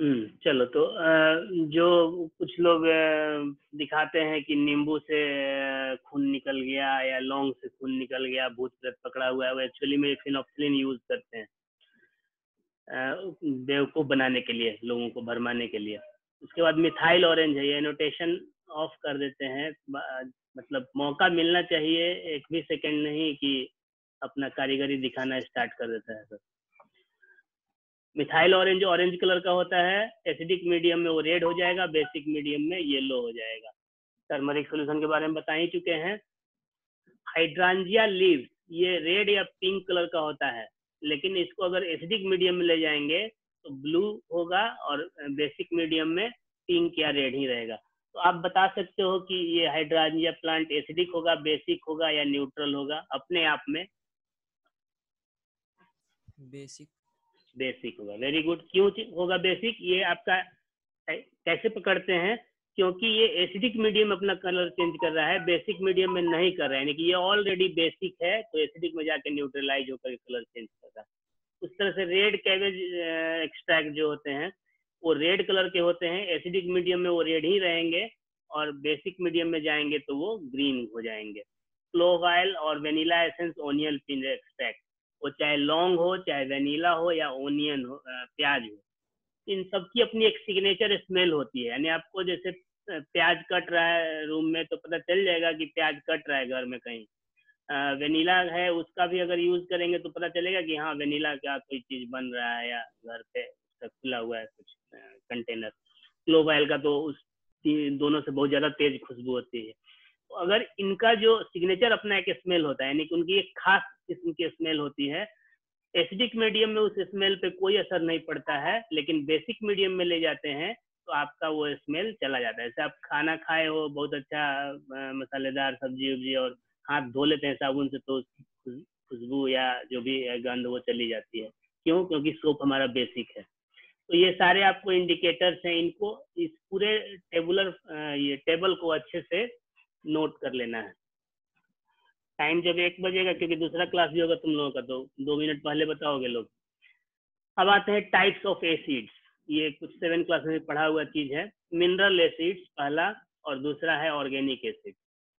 हम्म, चलो तो जो कुछ लोग दिखाते हैं कि नींबू से खून निकल गया या लौंग से खून निकल गया भूत प्रेत पकड़ा हुआ है वो एक्चुअली में फिनॉक्सिलिन यूज़ करते हैं। बेवकूफ़ बनाने के लिए लोगों को भरमाने के लिए। उसके बाद मिथाइल ऑरेंज है ये नोटेशन ऑफ़ कर देते हैं। मतलब मौका मिलना चाहिए एक भी सेकंड नहीं कि अपना कारीगरी दिखाना स्टार्ट कर देता है। Sir methyl orange orange colour का होता है एसिडिक मीडियम में वो रेड हो जाएगा बेसिक मीडियम में येलो हो जाएगा। टर्मरिक सोल्यूशन के बारे में बता ही चुके हैं। हाइड्रांजिया लीव ये रेड या पिंक कलर का होता है, लेकिन इसको अगर एसिडिक मीडियम में ले जाएँगे तो ब्लू होगा और बेसिक मीडियम में पिंक या रेड ही रहेगा। तो आप बता सकते हो कि ये हाइड्रांजिया प्लांट एसिडिक होगा बेसिक होगा या न्यूट्रल होगा, अपने आप में? बेसिक बेसिक होगा। वेरी गुड क्यों होगा बेसिक ये आपका कैसे पकड़ते हैं? क्योंकि ये एसिडिक मीडियम अपना कलर चेंज कर रहा है बेसिक मीडियम में नहीं कर रहा है। यानी कि ये ऑलरेडी बेसिक है तो एसिडिक में जाकर न्यूट्रलाइज होकर कलर चेंज कर रहा है। उस तरह से रेड कैबेज एक्सट्रैक्ट जो होते हैं, वो रेड कलर के होते हैं। एसिडिक मीडियम में वो रेड ही रहेंगे और बेसिक मीडियम में जाएँगे तो वो ग्रीन हो जाएँगे। क्लोव ऑयल और vanilla essence onion pin extract वो चाहे लौंग हो, चाहे वेनिला हो या ओनियन हो प्याज हो, इन सबकी अपनी एक सिग्नेचर स्मेल होती है। यानी आपको जैसे प्याज कट रहा है रूम में तो पता चल जाएगा कि प्याज कट रहा है घर में कहीं। वेनीला है, उसका भी अगर यूज़ करेंगे तो पता चलेगा कि हाँ वेनीला का कोई चीज़ बन रहा है या घर पे उसका खुला हुआ है कुछ कंटेनर क्लोव का तो उस, दोनों से बहुत ज़्यादा तेज खुशबू होती है। अगर इनका जो सिग्नेचर अपना एक स्मेल होता है, यानी कि उनकी एक खास किस्म की स्मेल होती है एसिडिक मीडियम में उस स्मेल पे कोई असर नहीं पड़ता है, लेकिन बेसिक मीडियम में ले जाते हैं तो आपका वो स्मेल चला जाता है। जैसे आप खाना खाए हो, बहुत अच्छा मसालेदार सब्ज़ी उब्जी और हाथ धो लेते हैं साबुन से तो खुशबू या जो भी गंध वो चली जाती है। क्यों? क्योंकि सोप हमारा बेसिक है। तो ये सारे आपको इंडिकेटर्स हैं इनको। इस पूरे टेबुलर ये टेबल को अच्छे से नोट कर लेना है। टाइम जब एक बजेगा, क्योंकि दूसरा क्लास भी होगा तुम लोगों का तो दो मिनट पहले बताओगे लोग। अब आते हैं टाइप्स ऑफ़ एसिड्स ये कुछ सेवन क्लास में पढ़ा हुआ चीज़ है। मिनरल एसिड्स पहला, और दूसरा है ऑर्गेनिक एसिड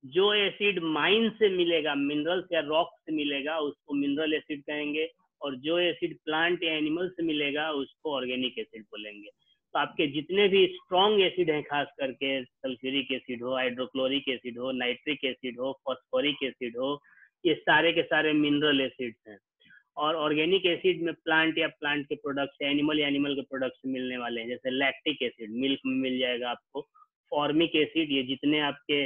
जो एसिड माइन से मिलेगा मिनरल्स या रॉक से मिलेगा, उसको मिनरल एसिड कहेंगे, और जो एसिड प्लांट या एनिमल से मिलेगा, उसको ऑर्गेनिक एसिड बोलेंगे। तो आपके जितने भी स्ट्रॉन्ग एसिड हैं, खास करके सल्फ्यूरिक एसिड हो हाइड्रोक्लोरिक एसिड हो नाइट्रिक एसिड हो फॉस्फोरिक एसिड हो, ये सारे के सारे मिनरल एसिड्स हैं। और ऑर्गेनिक एसिड में प्लांट या प्लांट के प्रोडक्ट्स एनिमल या एनिमल के प्रोडक्ट्स मिलने वाले हैं, जैसे लैक्टिक एसिड मिल्क में मिल जाएगा आपको। फॉर्मिक एसिड ये जितने आपके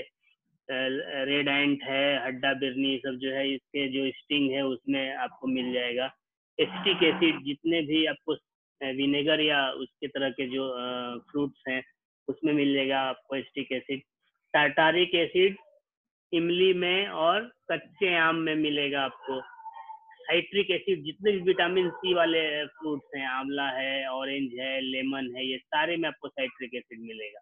रेड एंट है, हड्डा, बिरनी सब जो है, इसके जो स्टिंग है, उसमें आपको मिल जाएगा। एसिटिक एसिड जितने भी आपको विनेगर या उसके तरह के जो फ्रूट्स हैं, उसमें मिल जाएगा आपको एसिटिक एसिड टाटारिक एसिड इमली में और कच्चे आम में मिलेगा आपको। साइट्रिक एसिड जितने भी विटामिन सी वाले फ्रूट्स हैं, आंवला है ऑरेंज है लेमन है, ये सारे में आपको साइट्रिक एसिड मिलेगा।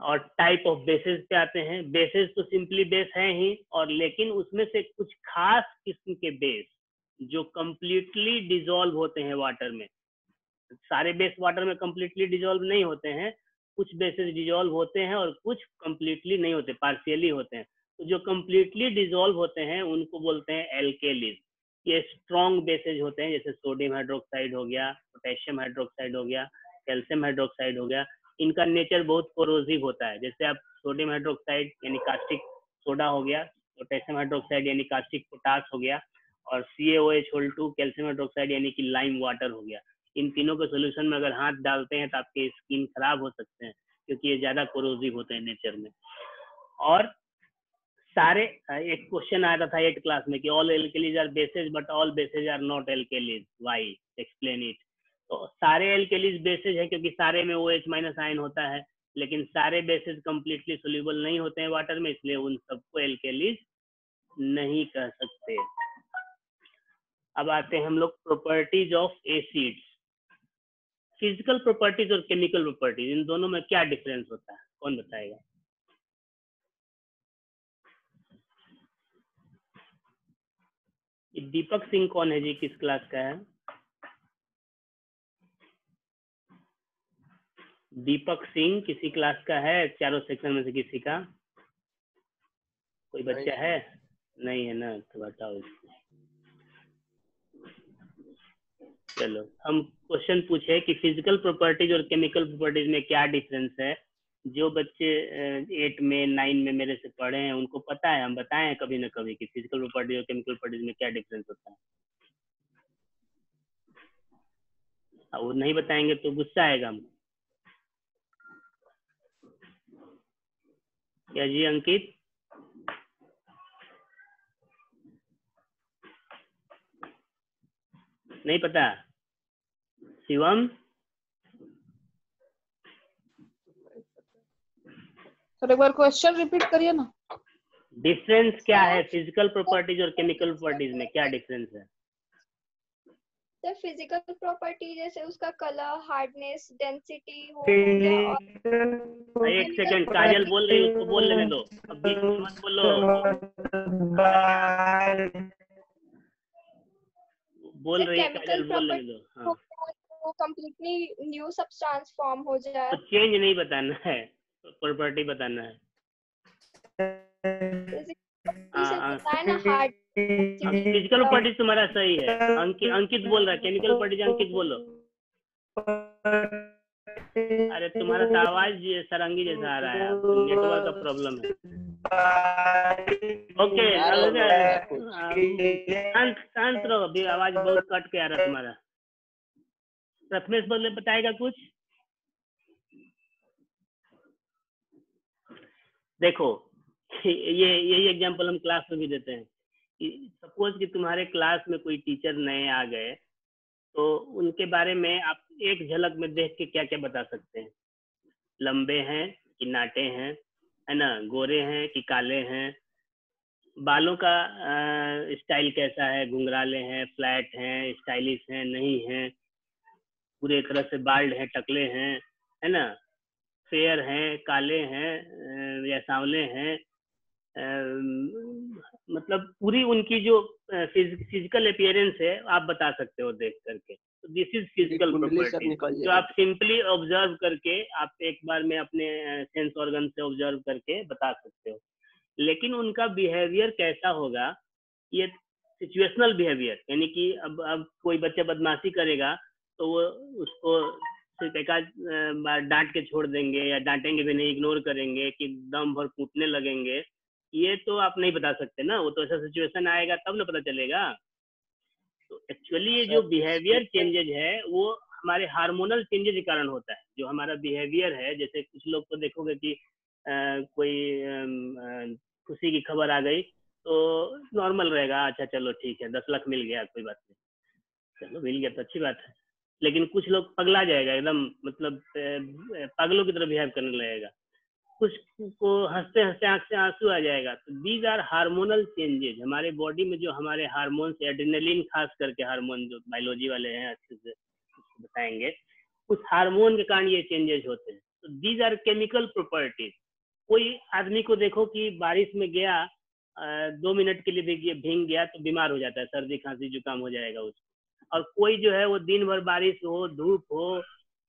और टाइप ऑफ़ बेसिस पे आते हैं। बेसिस तो सिंपली बेस है ही, और लेकिन उसमें से कुछ खास किस्म के बेस जो कम्प्लीटली डिजोल्व होते हैं वाटर में। सारे बेस वाटर में कंप्लीटली डिजोल्व नहीं होते हैं, कुछ बेसिस डिजोल्व होते हैं और कुछ कंप्लीटली नहीं होते पार्शियली होते हैं। तो जो कम्प्लीटली डिजोल्व होते हैं, उनको बोलते हैं एल्केलिज ये स्ट्रॉन्ग बेसिस होते हैं, जैसे सोडियम हाइड्रोक्साइड हो गया पोटेशियम हाइड्रोक्साइड हो गया कैल्शियम हाइड्रोक्साइड हो गया। इनका नेचर बहुत कोरोजिव होता है। जैसे आप सोडियम हाइड्रोक्साइड यानी कास्टिक सोडा हो गया पोटेशियम हाइड्रोक्साइड यानी कास्टिक पोटास हो गया और C A O H whole two calcium hydroxide यानी कि लाइम वाटर हो गया। इन तीनों के सोल्यूशन में अगर हाथ डालते हैं तो आपके स्किन खराब हो सकते हैं, क्योंकि ये ज़्यादा कोरोजिव होते हैं नेचर में। और सारे, एक क्वेश्चन आया था एट क्लास में कि all alkalis are bases but all bases are not alkalis why explain it तो सारे एल्केलीज बेसिस है क्योंकि सारे में ओ एच माइनस आयन होता है, लेकिन सारे बेसिस कंप्लीटली सोल्यूबल नहीं होते हैं वाटर में, इसलिए उन सबको एल्केलीज नहीं कह सकते। अब आते हैं हम लोग properties of acids physical properties और केमिकल प्रॉपर्टीज़ इन दोनों में क्या डिफरेंस होता है? कौन बताएगा? दीपक सिंह कौन है जी? किस क्लास का है? दीपक सिंह किसी क्लास का है? चारों सेक्शन में से किसी का? कोई बच्चा। है? नहीं है ना तो बताओ इसको। चलो हम क्वेश्चन पूछे कि फ़िज़िकल प्रॉपर्टीज़ और केमिकल प्रॉपर्टीज़ में क्या डिफरेंस है? जो बच्चे एट में नाइन में मेरे से पढ़े हैं, उनको पता है? हम बताएँ कभी ना कभी कि फ़िज़िकल प्रॉपर्टीज़ और केमिकल प्रॉपर्टीज़ में क्या डिफरेंस होता है, वो नहीं बताएँगे तो गुस्सा आएगा हमको। क्या जी, अंकित? नहीं पता। शिवम सर एक बार क्वेश्चन रिपीट करिए ना। डिफरेंस क्या है? फ़िज़िकल प्रॉपर्टीज़ और केमिकल प्रॉपर्टीज़ में क्या डिफरेंस है? सर फ़िज़िकल प्रॉपर्टी जैसे उसका कलर हार्डनेस डेंसिटी एक सेकंड काजल बोल रही है उसको बोल लेने दो। अब बीच में मत बोलो। बोल रही है काजल बोल लेने दो। हाँ। वो कंप्लीटली न्यू सब्सटेंस फॉर्म हो जाए। तो चेंज नहीं बताना है प्रॉपर्टी बताना है। बताया ना हार्ड फ़िज़िकल प्रॉपर्टीज़ तुम्हारा सही है। अंकित अंकित बोल रहा है केमिकल प्रॉपर्टीज़ अंकित बोलो। अरे तुम्हारा तो आवाज़ ये सरंगी जैसा आ रहा है नेटवर्क का प्रॉब्लम है। ओके। शांत शांत रहो अभी आवाज़ बहुत कट के आ रहा है तुम्हारा। प्रथमेश बोले बताएगा कुछ? देखो, ये यही एग्जांपल हम क्लास में भी देते हैं सपोज़ कि तुम्हारे क्लास में कोई टीचर नए आ गए तो उनके बारे में आप एक झलक में देख के क्या क्या बता सकते हैं? लंबे हैं कि नाटे हैं? है ना? गोरे हैं कि काले हैं? बालों का स्टाइल कैसा है? घुंघराले हैं? फ्लैट हैं? स्टाइलिश हैं? नहीं हैं? पूरे तरह से बाल्ड हैं टकले हैं है ना? फेयर हैं काले हैं या सांवले हैं मतलब पूरी उनकी जो फ़िज़िकल अपियरेंस है आप बता सकते हो देख करके। तो दिस इज़ फ़िज़िकल प्रॉपर्टी जो आप सिंपली ऑब्ज़र्व करके आप एक बार में अपने सेंस ऑर्गन से ऑब्ज़र्व करके बता सकते हो। लेकिन उनका बिहेवियर कैसा होगा? ये सिचुएशनल बिहेवियर यानी कि अब अब कोई बच्चा बदमाशी करेगा तो वो उसको सिर्फ़ एक बार डांट के छोड़ देंगे या डांटेंगे भी नहीं इग्नोर करेंगे कि दम भर कूटने लगेंगे। ये तो आप नहीं बता सकते ना वो तो ऐसा सिचुएशन आएगा तब ना पता चलेगा। तो एक्चुअली ये जो बिहेवियर चेंजेज है। वो हमारे हार्मोनल चेंजेज के कारण होता है। जो हमारा बिहेवियर है जैसे कुछ लोग तो देखोगे कि कोई खुशी की खबर आ गई तो नॉर्मल रहेगा अच्छा चलो ठीक है दस लाख मिल गया कोई बात नहीं। चलो मिल गया तो अच्छी बात है। लेकिन कुछ लोग पगला जाएगा, एकदम मतलब पागलों की तरह बिहेव करने लगेगा। कुछ को हँसते हँसते आँख से आँसू आ जाएगा। तो दीज आर हार्मोनल चेंजेज हमारे बॉडी में जो हमारे हार्मोन्स एड्रेनलिन खास करके हार्मोन जो बायोलॉजी वाले हैं, अच्छे से बताएँगे, उस हार्मोन के कारण ये चेंजेस होते हैं। तो दीज आर केमिकल प्रॉपर्टीज़ कोई आदमी को देखो कि बारिश में गया दो मिनट के लिए भीग भींग गया तो बीमार हो जाता है, सर्दी खांसी, जुकाम हो जाएगा उसको। और कोई जो है वो दिन भर बारिश हो, धूप हो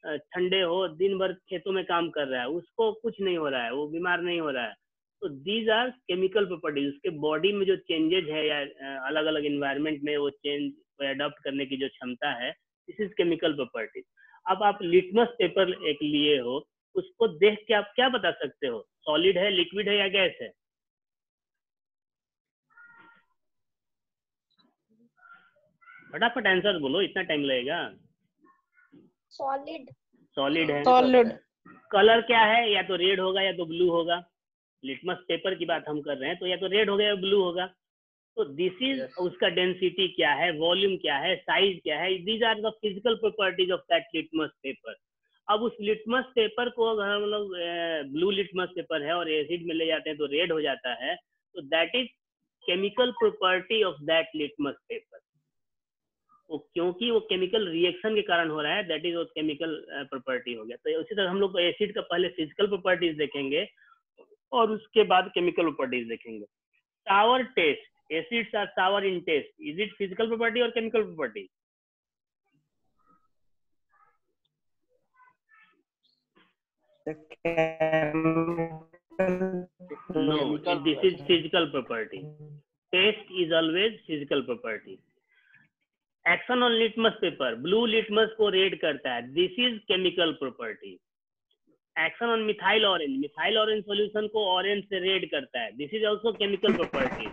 ठंडे हो, दिन भर खेतों में काम कर रहा है, उसको कुछ नहीं हो रहा है, वो बीमार नहीं हो रहा है। तो दीज आर केमिकल प्रॉपर्टीज़ उसके बॉडी में जो चेंजेज है या अलग अलग इन्वायरमेंट में वो चेंज को अडॉप्ट करने की जो क्षमता है दिस इज़ केमिकल प्रॉपर्टीज़ अब आप लिटमस पेपर एक लिए हो, उसको देख के आप क्या बता सकते हो? सॉलिड है लिक्विड है या गैस है? फटाफट आंसर बोलो इतना टाइम लगेगा। सॉलिड सॉलिड है। सॉलिड कलर क्या है? या तो रेड होगा या तो ब्लू होगा। लिटमस पेपर की बात हम कर रहे हैं तो या तो रेड होगा या ब्लू होगा। तो दिस इज़ Yes. उसका डेंसिटी क्या है? वॉल्यूम क्या है? साइज़ क्या है? These are the physical properties of that litmus paper अब उस लिटमस पेपर को अगर हम लोग ब्लू लिटमस पेपर है और एसिड में ले जाते हैं तो रेड हो जाता है। तो that is chemical property of that litmus paper वो क्योंकि वो केमिकल रिएक्शन के कारण हो रहा है दैट इज़ वो केमिकल प्रॉपर्टी हो गया तो उसी तरह हम लोग एसिड का पहले फ़िज़िकल प्रॉपर्टीज़ देखेंगे और उसके बाद केमिकल प्रॉपर्टीज़ देखेंगे sour taste acids are sour in taste is it physical property और chemical property No, this is physical property. Taste is always physical property. Action on litmus paper blue litmus को red करता है। This is chemical property action on methyl orange methyl orange solution को orange से red करता है। This is also chemical property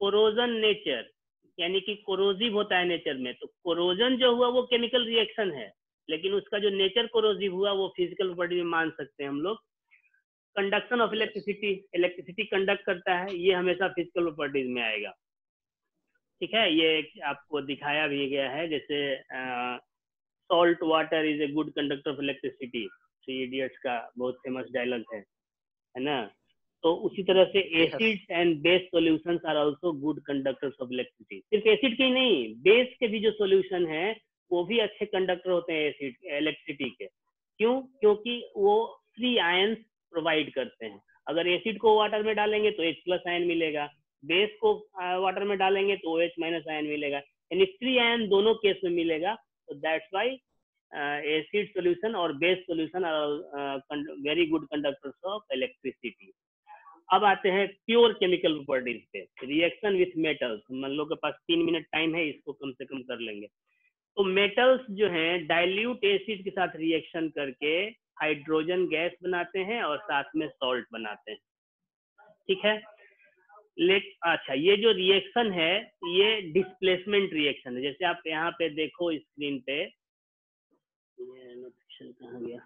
corrosion nature यानी कि corrosive होता है नेचर में। तो कोरोजन जो हुआ वो केमिकल रिएक्शन है। लेकिन उसका जो नेचर कोरोजिव हुआ वो फ़िज़िकल प्रॉपर्टी में मान सकते हैं हम लोग। Conduction of electricity electricity conduct करता है। ये हमेशा फ़िज़िकल प्रॉपर्टीज़ में आएगा। ठीक है ये आपको दिखाया भी गया है जैसे salt water is a good conductor of electricity Three Idiots का बहुत फ़ेमस डायलॉग है है ना? तो उसी तरह से acids and base solutions are also good conductors of electricity सिर्फ़ एसिड के ही नहीं बेस के भी जो सॉल्यूशन है वो भी अच्छे कंडक्टर होते हैं एसिड इलेक्ट्रिसिटी के। क्यों? क्योंकि वो फ्री आयंस प्रोवाइड करते हैं। अगर एसिड को वाटर में डालेंगे तो एच प्लस आयन मिलेगा। बेस को वाटर में डालेंगे तो ओ एच माइनस आयन मिलेगा। यानी फ्री आयन दोनों केस में मिलेगा। तो दैट्स वाई एसिड सोल्यूशन और base solution are very good conductors of electricity अब आते हैं प्योर केमिकल प्रॉपर्टीज़ पे। रिएक्शन विथ मेटल्स मान लो के पास तीन मिनट टाइम है, इसको कम से कम कर लेंगे। तो मेटल्स जो हैं डाइल्यूट एसिड के साथ रिएक्शन करके हाइड्रोजन गैस बनाते हैं और साथ में सॉल्ट बनाते हैं। ठीक है? लेक अच्छा ये जो रिएक्शन है, ये डिस्प्लेसमेंट रिएक्शन है। जैसे आप यहाँ पे देखो स्क्रीन पे। कहाँ गया?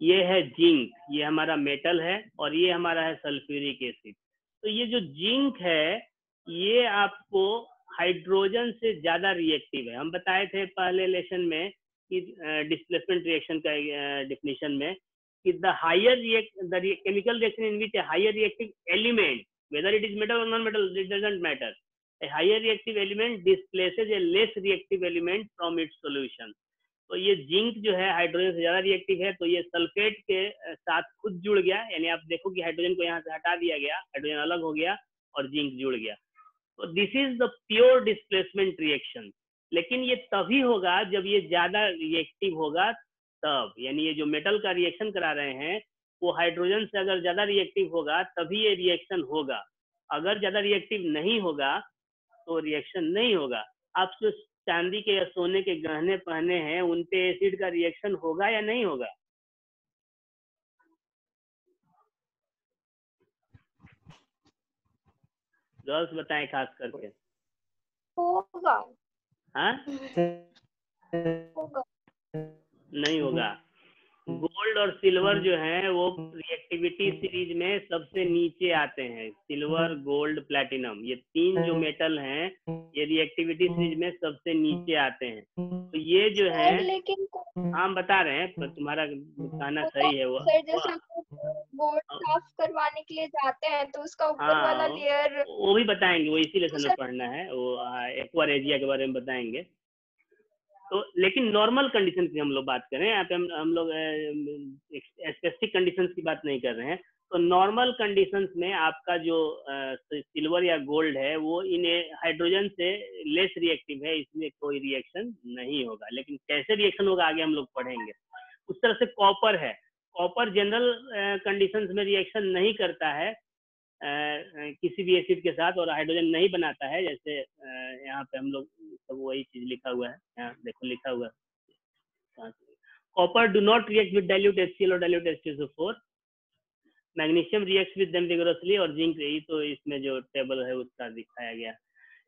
ये है जिंक, ये हमारा मेटल है और ये हमारा है सल्फ्यूरिक एसिड तो ये जो जिंक है, ये आपको हाइड्रोजन से ज़्यादा रिएक्टिव है। हम बताए थे पहले लेसन में कि डिस्प्लेसमेंट रिएक्शन का डिफिनेशन में कि the higher react the chemical reaction in which a higher reactive element whether it is metal or non-metal, it doesn't matter. A higher reactive element displaces a less reactive element from its solution. तो ये zinc जो है hydrogen से ज़्यादा reactive है तो ये sulphate के साथ खुद जुड़ गया। यानी आप देखो कि हाइड्रोजन को यहाँ से हटा दिया गया हाइड्रोजन अलग हो गया और जिंक जुड़ गया। तो this is the pure displacement reaction लेकिन ये तभी होगा जब ये ज़्यादा रिएक्टिव होगा, तब। यानी ये जो मेटल का रिएक्शन करा रहे हैं वो हाइड्रोजन से अगर ज़्यादा रिएक्टिव होगा तभी ये रिएक्शन होगा। अगर ज़्यादा रिएक्टिव नहीं होगा तो रिएक्शन नहीं होगा। आप जो चांदी के या सोने के गहने पहने हैं उन पे एसिड का रिएक्शन होगा या नहीं होगा? गर्ल्स बताएँ खास करके। होगा। हाँ? होगा। नहीं होगा। गोल्ड और सिल्वर जो है वो रिएक्टिविटी सीरीज़ में सबसे नीचे आते हैं। सिल्वर गोल्ड प्लेटिनम ये तीन जो मेटल हैं ये रिएक्टिविटी सीरीज़ में सबसे नीचे आते हैं। तो ये जो है लेकिन हम बता रहे हैं पर तुम्हारा कहना सही है वो सर जैसे बोर्ड साफ़ करवाने के लिए जाते हैं तो उसका ऊपर हाँ, वाला लेयर वो भी बताएँगे वो इसीलिए पढ़ना है वो एक्वारेजिया के बारे में बताएँगे। तो लेकिन नॉर्मल कंडीशन की हम लोग बात करें यहाँ पे हम हम लोग स्पेसिफिक कंडीशंस की बात नहीं कर रहे हैं। तो नॉर्मल कंडीशंस में आपका जो सिल्वर या गोल्ड है वो इन हाइड्रोजन से लेस रिएक्टिव है इसमें कोई रिएक्शन नहीं होगा। लेकिन कैसे रिएक्शन होगा आगे हम लोग पढ़ेंगे। उस तरह से कॉपर है। कॉपर जनरल कंडीशंस में रिएक्शन नहीं करता है अ, किसी भी एसिड के साथ और हाइड्रोजन नहीं बनाता है जैसे यहाँ पे हम लोग सब वही चीज़ लिखा हुआ है। यहाँ देखो, लिखा हुआ है। Copper do not react with dilute HCl और dilute H2SO4 magnesium react with them vigorously और जिंक यही तो इसमें जो टेबल है उसका दिखाया गया।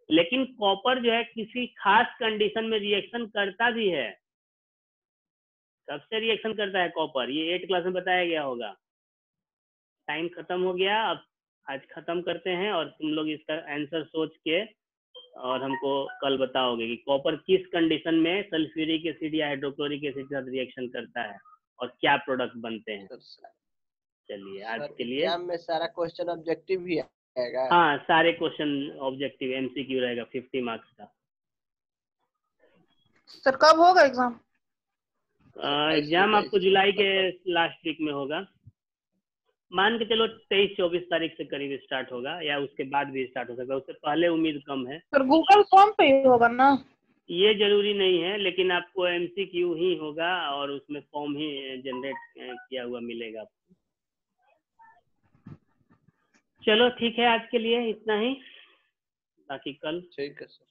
लेकिन कॉपर जो है किसी खास कंडीशन में रिएक्शन करता भी है। कब से रिएक्शन करता है कॉपर ये एट क्लास में बताया गया होगा। टाइम खत्म हो गया, अब आज खत्म करते हैं और तुम लोग इसका आंसर सोच के और हमको कल बताओगे कि कॉपर किस कंडीशन में सल्फ्यूरिक एसिड या हाइड्रोक्लोरिक एसिड के साथ रिएक्शन करता है और क्या प्रोडक्ट बनते हैं? चलिए आज के लिए में सारा क्वेश्चन ऑब्जेक्टिव ही आएगा। हाँ सारे क्वेश्चन ऑब्जेक्टिव एमसीक्यू रहेगा फिफ्टी मार्क्स का। सर कब होगा एग्ज़ाम एग्ज़ाम आपको जुलाई के लास्ट वीक में होगा। मान के चलो तेईस चौबीस तारीख से करीब स्टार्ट होगा या उसके बाद भी स्टार्ट हो सकता है उससे पहले उम्मीद कम है। सर गूगल फॉर्म पे ही होगा ना? ये ज़रूरी नहीं है लेकिन आपको एमसीक्यू ही होगा और उसमें फॉर्म ही जनरेट किया हुआ मिलेगा आपको। चलो ठीक है आज के लिए इतना ही। बाकी कल। ठीक है सर